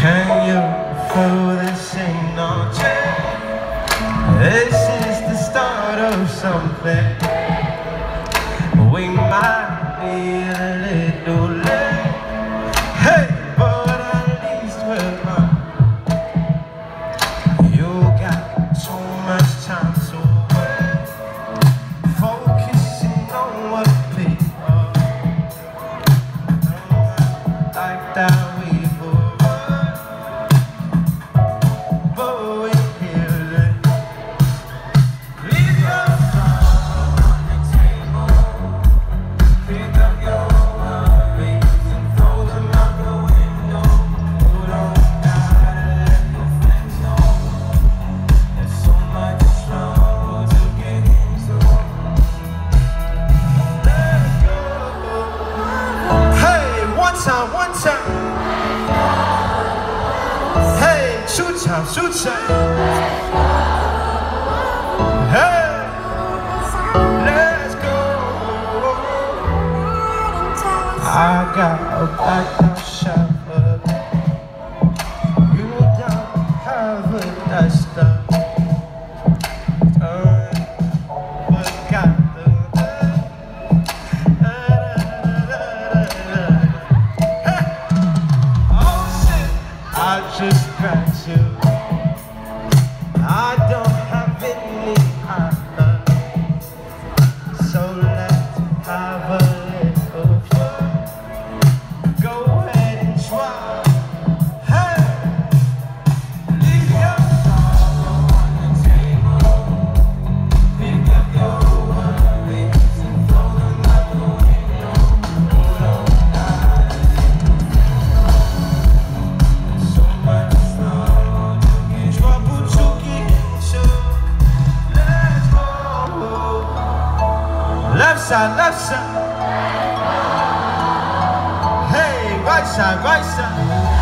Can you feel this ain't no change? This is the start of something We might be a little shoot some, shoot some. Let's go. I got a backdoor shot, but You don't have a nice trying to. I don't. left side, left side. Hey, right side, right side.